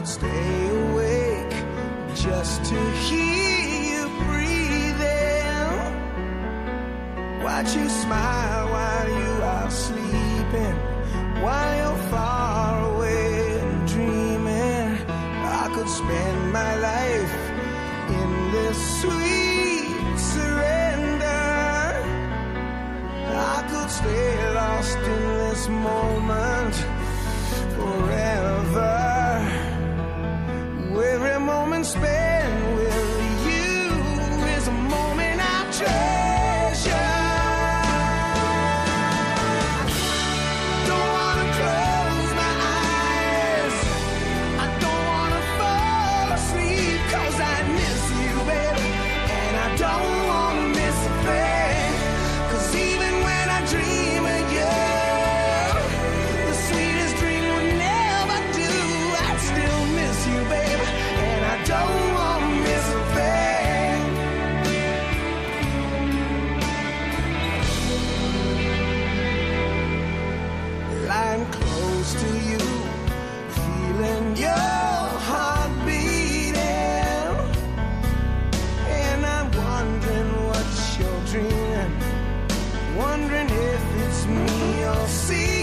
would stay awake just to hear you breathing. Watch you smile while you are sleeping, while you're far away and dreaming. I could spend my life in this sweet. space close to you, feeling your heart beating. And I'm wondering what you're dreaming, wondering if it's me or see.